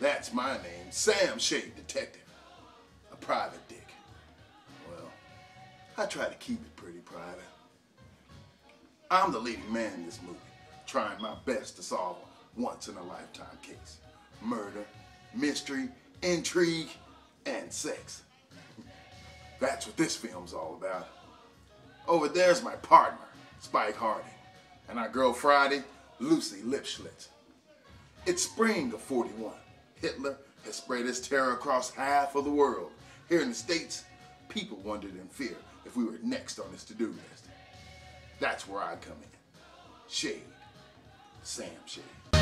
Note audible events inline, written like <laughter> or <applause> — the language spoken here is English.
That's my name, Sam Shade Detective. A private dick. Well, I try to keep it pretty private. I'm the leading man in this movie, trying my best to solve a once in a lifetime case. Murder, mystery, intrigue, and sex. <laughs> That's what this film's all about. Over there's my partner, Spike Harding, and our girl Friday, Lucy Lipschlitz. It's spring of 41. Hitler has spread his terror across half of the world. Here in the States, people wondered in fear if we were next on his to-do list. That's where I come in. Shade. Sam Shade.